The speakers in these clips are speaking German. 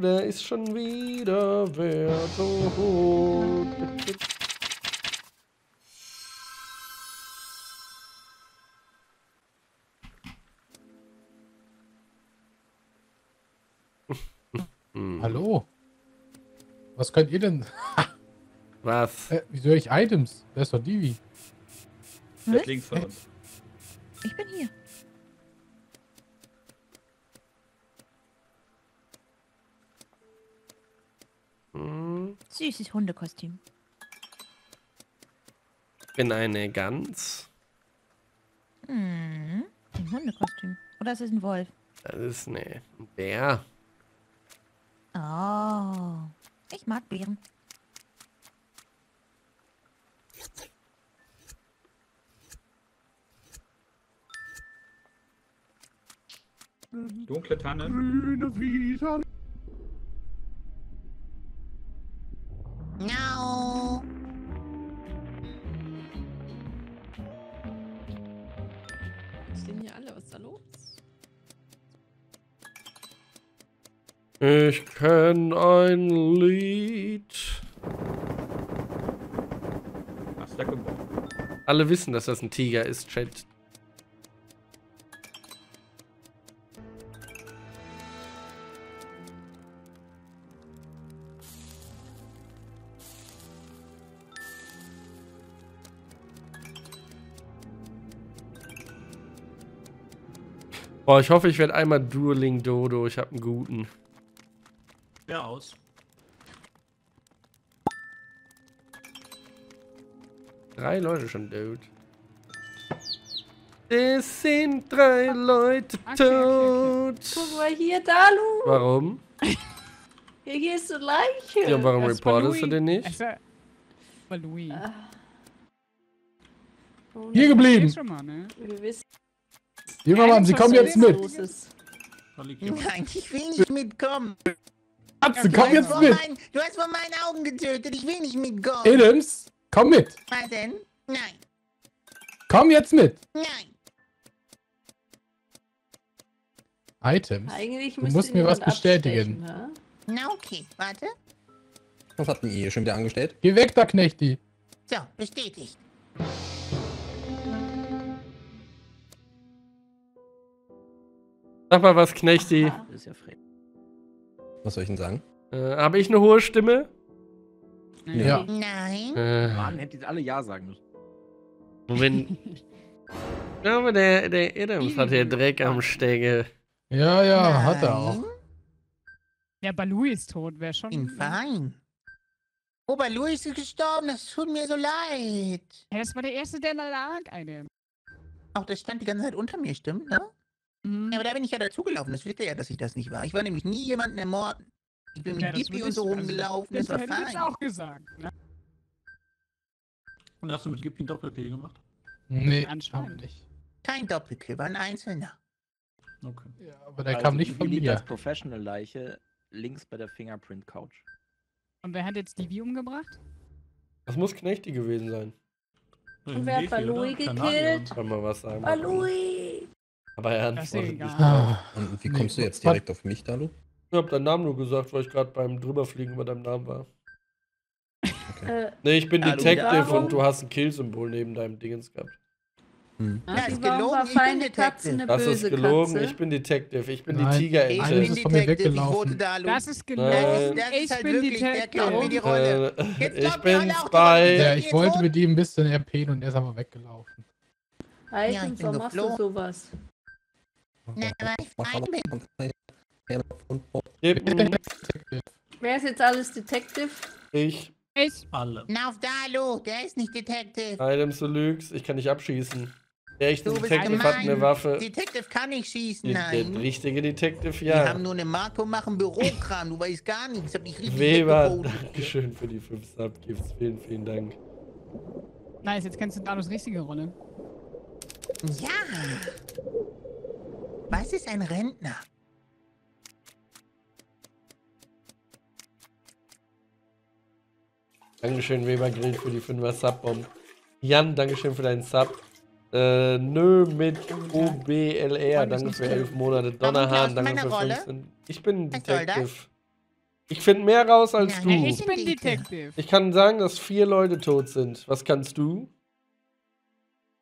Da ist schon wieder wer tot. Hm. Hallo? Was könnt ihr denn? Was? Äh, wieso höre ich Items? Das ist doch Divi. Das links von uns. Ich bin hier. Süßes Hundekostüm. bin eine Gans. Hm. Ein Hundekostüm. Oder ist es ein Wolf? Das ist ne ein Bär. Oh. Ich mag Bären. Dunkle Tanne. No. Stehen hier alle? Was ist da los? Ich kenn ein Lied. Alle wissen, dass das ein Tiger ist, Chat. Boah, ich hoffe, ich werde einmal Dueling Dodo. Ich habe einen guten. Ja, aus. Drei Leute schon tot. Es sind drei Leute Okay, okay, okay. tot. Guck mal hier, Dalu. Warum? Hier, hier ist eine Leiche. Ja, warum Das reportest du den nicht? Also, war Louis. Oh, Hier geblieben. schon mal, ne? Wir wissen, Junger Mann, Sie kommen jetzt mit. Nein, ich will nicht mitkommen. Atze, Du komm hast, jetzt vor mit. mein, du hast vor meinen Augen getötet. Ich will nicht mitkommen. Adams, komm mit. Was denn? Nein, Komm jetzt mit. nein. Items. Eigentlich Du musst mir was bestätigen. ne? Na okay, warte. Was hatten ihr schon wieder angestellt? Geh weg da, Knechti. So, bestätigt. Sag mal was, Knechti. Ist ja frech. Was soll ich denn sagen? Äh, Habe ich eine hohe Stimme? Nee. Ja. Nein. Äh, Mann, hättet ihr alle Ja sagen müssen. wenn. Ja, aber der, der Adams hat hier Dreck am Stecke. Ja, ja, Nein. hat er auch. Ja, Louis ist tot, wäre schon. Bin fein. Ober Louis ist gestorben, das tut mir so leid. Ja, das war der erste, der da lag, eine. Auch das stand die ganze Zeit unter mir, stimmt, ne? Mhm. Ja, aber da bin ich ja dazugelaufen. Das wisst ihr ja, dass ich das nicht war. Ich war nämlich nie jemanden ermorden. Ich bin Ja, mit Dippi würde und so also, rumgelaufen. Das Das war hätte ich fein. auch gesagt. Ne? Und hast du mit Gippi Doppelkill gemacht? Nee, Anscheinend. nicht. Kein Doppelkill, war ein einzelner. Okay. Ja, aber der kam nicht von mir. als Professional-Leiche links bei der Fingerprint-Couch. Und wer hat jetzt Divi umgebracht? Das muss Knechti gewesen sein. Und wer hat bei Louis gekillt? Kann man was sagen. Bei Louis. Aber er Das ist egal. nicht. Ah, Und wie Nee. kommst du jetzt direkt auf mich, Dalu? Ich hab deinen Namen nur gesagt, weil ich gerade beim Drüberfliegen über deinem Namen war. Äh, Nee, ich bin Hallo, Detective warum? und du hast ein Kill-Symbol neben deinem Dingens gehabt. Hm. Ja, die ist gelogen, ich bin feine Detective. Das ist gelogen, Katze? ich bin Detective, ich bin Nein. die Ich Tigerente. Eines bin ist von mir Detective, ich weggelaufen. wurde da los. Das ist Nein. gelogen. Das ist Ich halt bin wirklich, mir die Detective. Rolle. Jetzt ich bin Spy. ja, ich wollte mit ihm ein bisschen RPen und er ist aber weggelaufen. Ja, ich Items, bin warum machst du sowas? Wer ist jetzt alles Detective? ich, Ich. Alle. Na, auf Dalu, der ist nicht Detective. Items, du lügst, ich kann nicht abschießen. Der echte Detective hat eine. Waffe. Detective kann nicht schießen, Der, der nein. richtige Detective, Wir haben ja. nur eine Marco, machen Bürokram, du weißt gar nichts. Ich hab dich richtig Weber. Dankeschön für die 5 Subgifts. Vielen, vielen Dank. Nice, jetzt kennst du Danos richtige Rolle. Ja. Was ist ein Rentner? Dankeschön, Weber Grill, für die 5er Subbomb. Jan, Dankeschön für deinen Sub. Äh, nö, mit OBLR, ich danke für cool. elf Monate. Warum Donnerhahn, danke für Rolle? 15. Ich bin? Detective. Ich finde mehr raus als du. ja, Ich bin. Detective. Ich kann sagen, dass vier Leute tot sind. Was kannst du?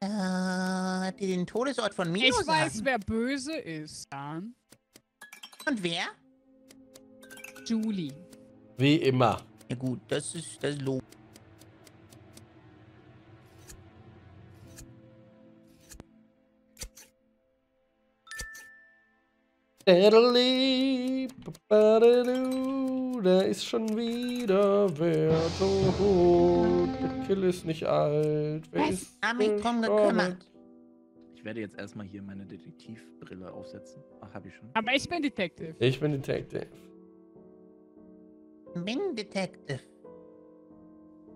Äh, den Todesort von Milo Ich weiß, sagen? wer böse ist. Ja. Und wer? Julie. Wie immer. Ja gut, das ist das babadadu, Da ist schon wieder wer tot. Der Kill ist nicht alt. Wer Was? ist Hab mich drum gekümmert. Ich werde jetzt erstmal hier meine Detektivbrille aufsetzen. Ach, habe ich schon. Aber ich bin Detective. Ich bin Detective. Bin Detective.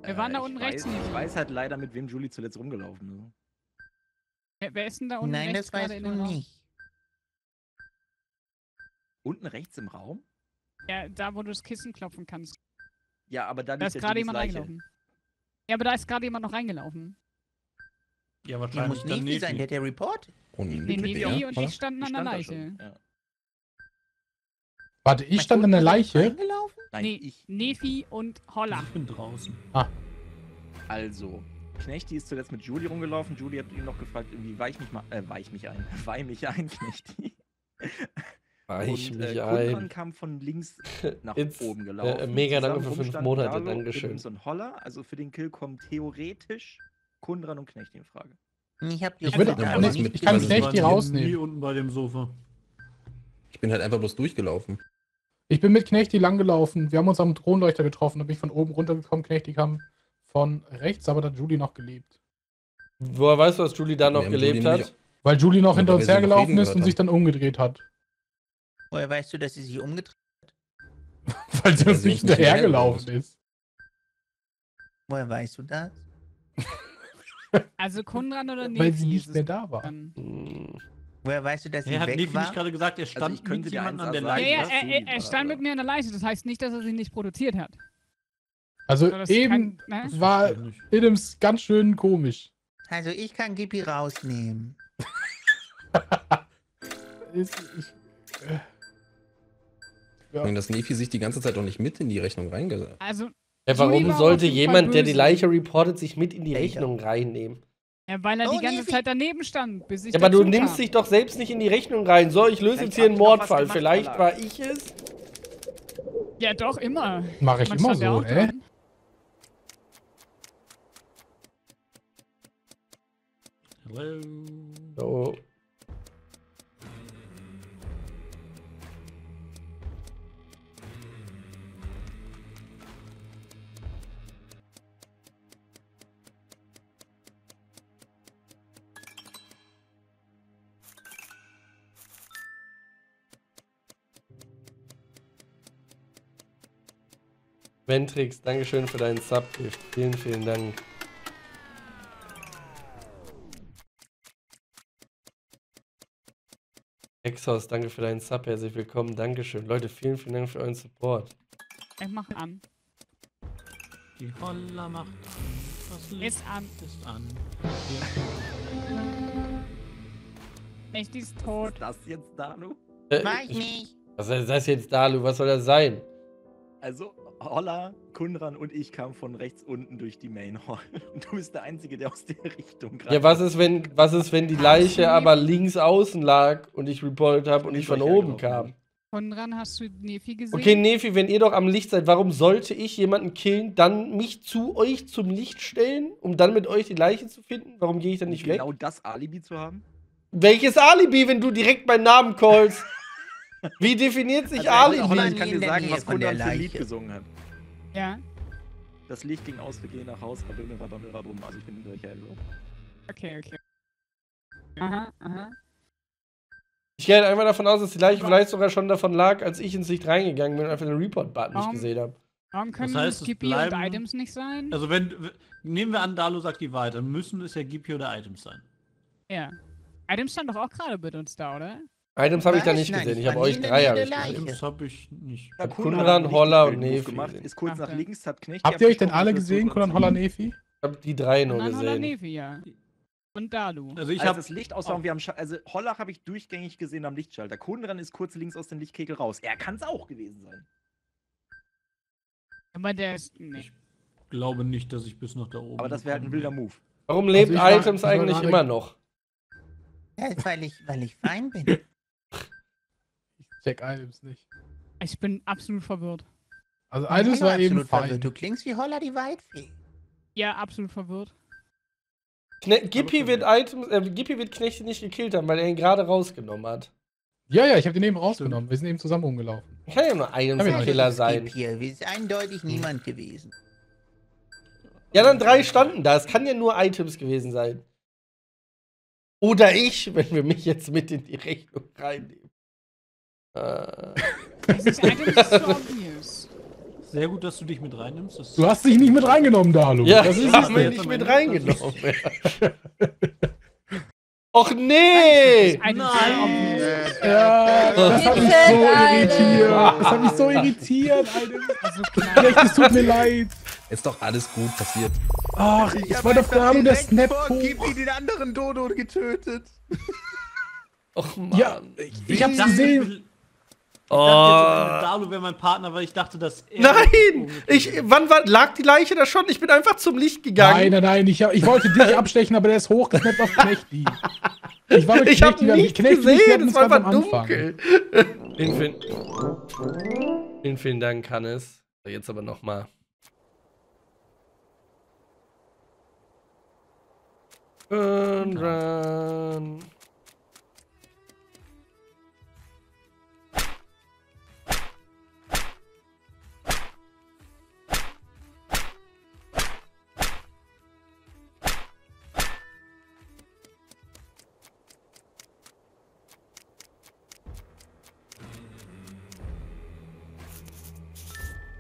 Wir waren da ich unten weiß, rechts neben. Ich weiß halt leider, mit wem Julie zuletzt rumgelaufen ist. Wer, wer ist denn da unten Nein, rechts das weißt du nicht. Unten rechts im Raum? Ja, da, wo du das Kissen klopfen kannst. Ja, aber da Da ist ja gerade jemand Leiche. reingelaufen. Ja, aber da ist gerade jemand noch reingelaufen. Ja, Der wahrscheinlich muss dann Nefi sein, der Nefi. der Report. Und Nee, Nefi und ich standen Ich an der stand Leiche. ja. Warte, ich stand an der Leiche. Nein, Nee, ich. Nefi und Holla. Ich bin draußen. Also, Knechti ist zuletzt mit Julie rumgelaufen. Julie hat ihn noch gefragt, irgendwie weich mich mal, äh, weich mich ein, weih mich ein, Knechti. Weich und, mich äh, ein. kam von links nach oben äh, gelaufen. mega danke für fünf Monate, Dankeschön. Und Holler. Also für den Kill kommen theoretisch Kundran und Knechti in Frage. Ich hab die Ich, würde, aber ich, ich kann nicht waren die hier rausnehmen. Nie unten bei dem Sofa. Ich bin halt einfach bloß durchgelaufen. Ich bin mit Knechti langgelaufen. Wir haben uns am Thronleuchter getroffen. Da bin ich von oben runtergekommen. Knechti kam von rechts, aber da hat Julie noch gelebt. Woher weißt du, dass Julie da noch haben gelebt Julie hat? nämlich- Weil Julie noch Ja, hinter uns hergelaufen ist und sich dann umgedreht hat. Woher weißt du, dass sie sich umgedreht sie Weil sie nicht uns nicht hinterhergelaufen ist. Woher weißt du das? Also Kundran oder Nefi? Weil sie nicht mehr da war. dann. Hm. Woher weißt du, dass sie Er hat weg Nefi war? nicht gerade gesagt, er stand ich könnte mit jemandem an der Ja, Leiche. ja, was er, er, er stand mit mir an der Leiche. Das heißt nicht, dass er sich nicht produziert hat. Also das eben kann- ne? Das war. Adams ganz schön komisch. Also ich kann Gippi rausnehmen. Ist, ich, äh, ja. Und dass Nefi sich die ganze Zeit auch nicht mit in die Rechnung reingesagt. Also, Ja, warum sollte jemand, der die. Leiche reportet, sich mit in die? Rechnung reinnehmen? ja, weil er Oh, die ganze. Zeit daneben stand, bis ich Ja, aber du nimmst kam. dich doch selbst nicht in die Rechnung rein. So, ich löse Vielleicht jetzt hier einen Mordfall. gemacht, Vielleicht war ich es. Ja, doch, immer. Mache ich Man immer so, ey. dran. Ventrix, Dankeschön für deinen Subgift. Vielen, vielen Dank. Exhaus, danke für deinen Sub. Herzlich willkommen. Dankeschön. Leute, vielen, vielen Dank für euren Support. Ich mach an. Die Holla macht an. Das Licht Ist an. ist an. Echt, die ist tot. Ist das jetzt Danu? Äh, War ich ich, nicht. was ist das jetzt, Dalu? Was soll das sein? Also, Holla, Kundran und ich kamen von rechts unten durch die Main Hall. Und du bist der Einzige, der aus der Richtung gerade. Ja, was ist, wenn, was ist, wenn die Leiche aber links außen lag und ich reportet habe und Und ich von oben kam? Von dran hast du Nefi gesehen? Okay, Nefi, wenn ihr doch am Licht seid, warum sollte ich jemanden killen, dann mich zu euch zum Licht stellen, um dann mit euch die Leiche zu finden? Warum gehe ich dann nicht weg? genau das Alibi zu haben? Welches Alibi, wenn du direkt meinen Namen callst? Wie definiert sich Also, Holla, Alibi? ich kann in dir sagen, was Kundran für ein Lied gesungen hat. Ja, Das Licht ging aus, wir gehen nach Haus, Rabimmel, Rabimmel, Rabum. Also ich bin hinter euch hergelaufen. okay, okay. Aha, aha. Ich gehe halt einfach davon aus, dass die Leiche vielleicht sogar schon davon lag, als ich ins Licht reingegangen bin und einfach den Report-Button nicht gesehen habe. Warum können heißt, es Skippy bleiben- und Items nicht sein? Also wenn, nehmen wir an, Dalu sagt die weiter, müssen es ja Gipi oder Items sein. ja. Items stand doch auch gerade mit uns da, oder? Items habe ich da nicht Nein, gesehen. ich Ich habe euch drei Nähe hab der ich gesehen. Items habe ich nicht. Ja, einen Holler und Nefi gemacht, gesehen. ist kurz Ach, nach links, hat Knecht Habt ihr euch denn alle gesehen, und Holler sie- Nefi? Ich habe die drei nur gesehen. Nefi, ja. Und Dalu. Also ich als habe das Licht aus und wir Sch also Hollach habe ich durchgängig gesehen am Lichtschalter. Kundenran ist kurz links aus dem Lichtkegel raus. Er kann es auch gewesen sein. Aber der ist. Nee. glaube nicht, dass ich bis nach da oben. Aber das wäre halt ein wilder Move. Warum lebt ich war- Items ich war eigentlich immer noch? Ja, weil ich, weil ich fein bin. Ich check Items nicht. Ich bin absolut verwirrt. Also Items war eben fein. Du klingst wie Holla die Waldfee. Ja, absolut verwirrt. Kne Gippy wird Items, äh, Gippy wird Knechte nicht gekillt haben, weil er ihn gerade rausgenommen hat. Ja, ja, ich habe den eben rausgenommen. Wir sind eben zusammen rumgelaufen. Kann ja nur Items Hab ich ein nicht. Killer Das sein. Hier ist eindeutig niemand gewesen. Ja, dann drei standen da. Es kann ja nur Items gewesen sein. Oder ich, wenn wir mich jetzt mit in die Rechnung reinnehmen. Äh, Das ist eigentlich so obvious. Sehr gut, dass du dich mit reinnimmst. Das Du hast dich nicht mit reingenommen, Dalu. ja, das ich ist hab mich nicht. nicht mit reingenommen. Och nee! Eigentlich obvious. Ja, das hat mich so irritiert. Das hat mich so irritiert, Alter. Also klar. Es tut mir leid. Ist doch alles gut passiert. Ach, ich war doch Dalu, der Snap hoch. den anderen Dodo getötet. Och Mann. Ja, ich hab's dachte, gesehen. Ich dachte jetzt, Dalu wäre mein Partner, weil ich dachte, dass er. Nein! Ich, wann war, lag die Leiche da schon? Ich bin einfach zum Licht gegangen. Nein, nein, nein, ich, ich wollte dich abstechen, aber der ist hochgesnappt auf Knechti. Ich war mit ich hab Knechti, wir- nichts Knechti, gesehen, es war einfach Anfang. dunkel. Vielen, vielen, vielen, vielen Dank, Hannes. Jetzt aber nochmal. Run, run.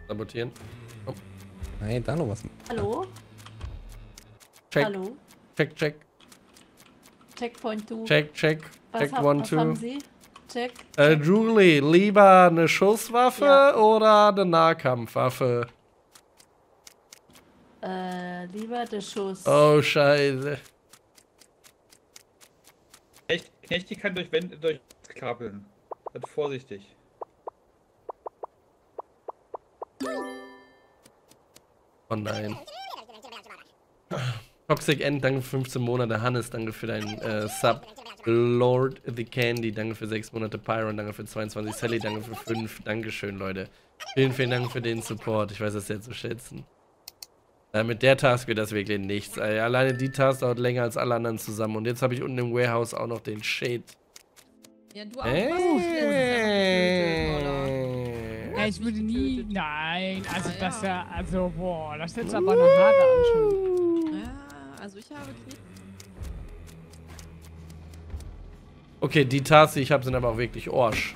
Sabotieren. Nein, da noch was. Hallo? Check, Hallo? check, check, Checkpoint 2. check, check. was, Check, hab, one, was two. haben Sie? Check. Äh, Julie, lieber eine Schusswaffe Ja. oder eine Nahkampfwaffe? Äh, lieber der Schuss. Oh, scheiße. Knecht, Knechti kann durch Wände durchkabeln. Seid vorsichtig. Oh nein. Toxic End, danke für 15 Monate. Hannes, danke für deinen äh, Sub. Lord the Candy, danke für 6 Monate. Pyron, danke für 22. Sally, danke für 5. Dankeschön, Leute. Vielen, vielen Dank für den Support. Ich weiß das sehr zu schätzen. Äh, mit der Task wird das wirklich nichts. Äh, alleine die Task dauert länger als alle anderen zusammen. Und jetzt habe ich unten im Warehouse auch noch den Shade. Ja, du auch. Äh. Ja, ich würde nie. Nein, also Ah, das ja. ja. Also, boah, das ist jetzt aber eine harte Anschuldigung. Ja, also ich habe Knie. Okay, die Tasks, die ich habe, sind aber auch wirklich Orsch.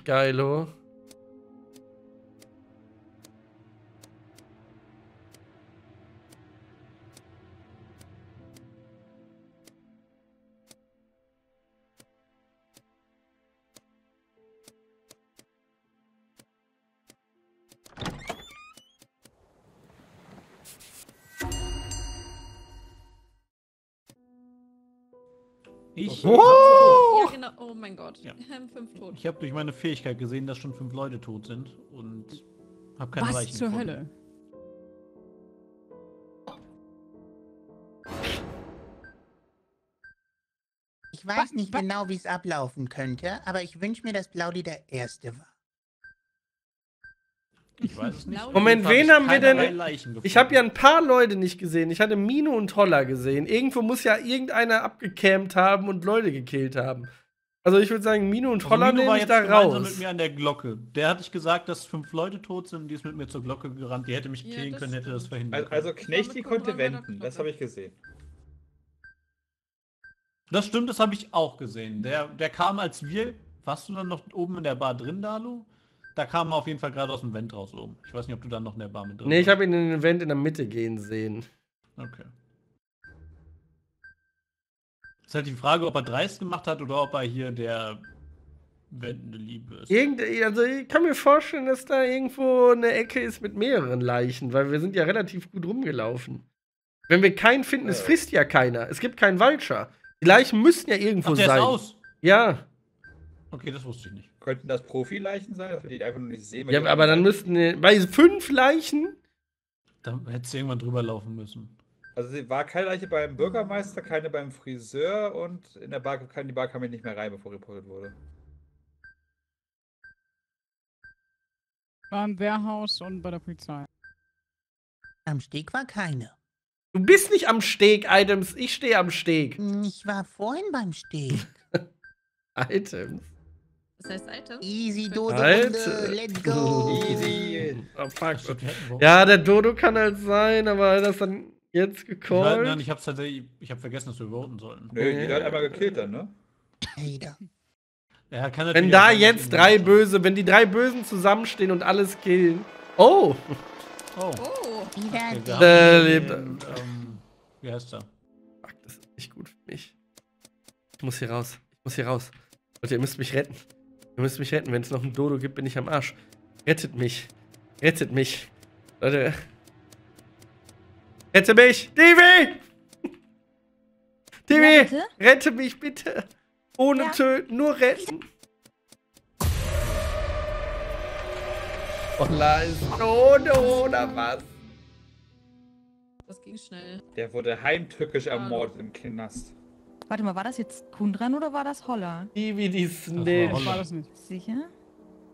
Nicht geilo. Ich, Wow! Ja. Oh mein Gott. Ja. Wir haben fünf tot. ich habe durch meine Fähigkeit gesehen, dass schon fünf Leute tot sind und habe keine Was Leichen zur gefunden. Hölle? Ich weiß nicht genau, wie es ablaufen könnte, aber ich wünsche mir, dass Blaudi der Erste war. Ich weiß es nicht. Moment, wen haben wir denn- Ich habe ja ein paar Leute nicht gesehen. Ich hatte Mino und Holler gesehen. Irgendwo muss ja irgendeiner abgecampt haben und Leute gekillt haben. Also ich würde sagen, Mino und Also Holler Mino nehme war ich jetzt da gemeinsam raus. mit mir an der Glocke. Der hatte ich gesagt, dass fünf Leute tot sind. Die ist mit mir zur Glocke gerannt. Die hätte mich Ja, killen können, hätte das verhindert. Also, also Knechti mit konnte wenden, das habe ich gesehen. Das stimmt, das habe ich auch gesehen. Der, der kam, als wir. Warst du dann noch oben in der Bar drin, Dalu? Da kam er auf jeden Fall gerade aus dem Vent raus oben. Ich weiß nicht, ob du dann noch in der Bar mit drin Nee, ich habe ihn in den Event in der Mitte gehen sehen. Okay. Ist halt die Frage, ob er dreist gemacht hat oder ob er hier der wendende Liebe ist. Irgend, also ich kann mir vorstellen, dass da irgendwo eine Ecke ist mit mehreren Leichen, weil wir sind ja relativ gut rumgelaufen. Wenn wir keinen finden, es frisst ja keiner. Es gibt keinen Vulture. Die Leichen müssen ja irgendwo Ach, der sein. ist aus. Ja. Okay, das wusste ich nicht. Könnten das Profileichen sein, dass wir die einfach nur nicht sehen? ja, aber dann müssten bei fünf Leichen. Da hättest du irgendwann drüber laufen müssen. Also sie war keine Leiche beim Bürgermeister, keine beim Friseur und in der Bar kam die Bar kam ich nicht mehr rein, bevor reportet wurde. War im Wehrhaus und bei der Polizei. Am Steg war keine. Du bist nicht am Steg, Items. Ich stehe am Steg. Ich war vorhin beim Steg. Items. Das heißt Item? Easy Dodo. Runde, let's go. Easy. Oh, fuck. Ja, der Dodo kann halt sein, aber er das dann jetzt Ich, war, nein, gecallt. ich hab's tatsächlich, ich hab vergessen, dass wir voten sollen. Nö, jeder hat einmal gekillt dann, ne? Hater. Ja, kann Wenn da jetzt drei Böse, wenn die drei Bösen zusammenstehen und alles killen. Oh! Oh. Oh, Wieder Okay, Äh, den, lebt- ähm, wie heißt er? Fuck, das ist nicht gut für mich. Ich muss hier raus. Ich muss hier raus. Leute, ihr müsst mich retten. Ihr müsst mich retten. Wenn es noch einen Dodo gibt, bin ich am Arsch. Rettet mich. Rettet mich. Leute. Rette mich! Divi! Divi! Ja, rette mich bitte! Ohne Ja. töten, nur retten. Olla ist Dodo oder was? das ging schnell. Der wurde heimtückisch ermordet im Knast. Warte mal, war das jetzt Kundran oder war das Holler? Divi, die Snitch. War das nicht. Sicher?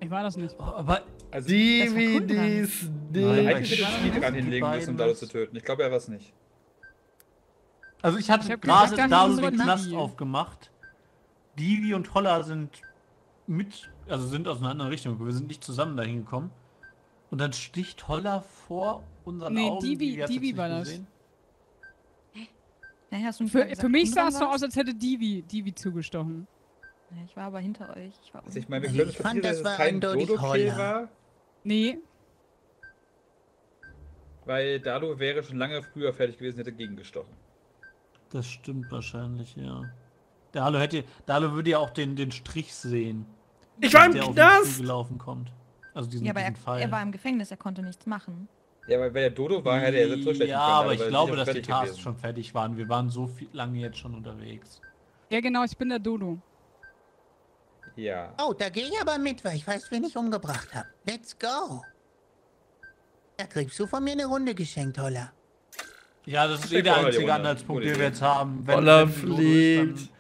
Ich war das nicht. Oh, aber Also Divi, die Nein, eigentlich hätte ich- dran hinlegen müssen, um Dado zu töten. Ich glaube, er war es nicht. Also ich hatte Ich gerade gesagt, da unsere den Knast aufgemacht. Divi und Holler sind mit, also sind aus einer anderen Richtung. aber Wir sind nicht zusammen dahin gekommen. Und dann sticht Holler vor unseren Nee, Augen. Divi- hat Divi jetzt war das. gesehen. Ja, hast du nicht Für, für mich sah es so aus, als hätte Divi, Divi zugestochen. Ja, ich war aber hinter euch. Ich war Also ich meine, wir Also können ich fand, das war kein eindeutig Dodo-Kill war, Nee, weil Dado wäre schon lange früher fertig gewesen, hätte gegengestochen. Das stimmt wahrscheinlich, ja. Der Hallo hätte, der würde ja auch den, den Strich sehen. Ich war im Knast! zugelaufen kommt. Also diesen, ja, aber er, diesen Fall. er war im Gefängnis, er konnte nichts machen. Ja, weil wenn der Dodo war, hätte er selbst zurückstechen Ja, können. aber ich er glaube, dass die Tasks schon fertig waren. Wir waren so viel, lange jetzt schon unterwegs. ja genau, ich bin der Dodo. Ja. Oh, da gehe ich aber mit, weil ich weiß, wen ich umgebracht habe. Let's go. Da kriegst du von mir eine Runde geschenkt, Holler. Ja, das ist eh der einzige. Anhaltspunkt, den wir jetzt haben. Holler ein Dodo fliegt.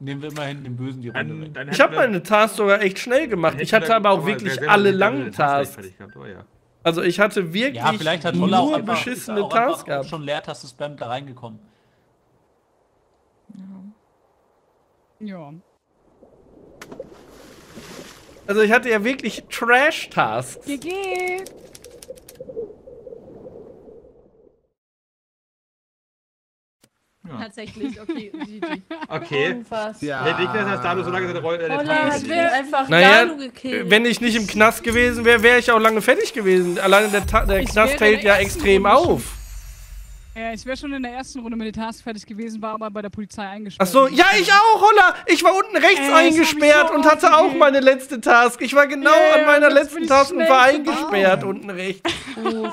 Nehmen wir immerhin den Bösen die Runde Dann, weg. dann Ich habe meine Task sogar echt schnell gemacht. Ich hatte aber auch wirklich alle langen Tasks. Oh, ja. Also ich hatte wirklich Ja, vielleicht hat Holler auch nur einfach, beschissene Tasks gehabt. schon Leertaste Spam da reingekommen. Ja. Also ich hatte ja wirklich Trash-Tasks. GG! Tatsächlich, okay, GG. Okay. Unfassbar. Der Weg dass Dado so lange seine Rolle Holla der hat einfach Naja, Dado gekillt. wenn ich nicht im Knast gewesen wäre, wäre ich auch lange fertig gewesen. Alleine der, Ta der Knast fällt ja extrem auf. Ja, ich wäre schon in der ersten Runde mit den Tasks fertig gewesen, war aber bei der Polizei Ach eingesperrt. so, ja, ich auch, Holla. Ich war unten rechts Äh, ich eingesperrt so und hatte auch aufgegeben. meine letzte Task. Ich war genau Ja, an meiner letzten Task und war eingesperrt unten rechts. Mann.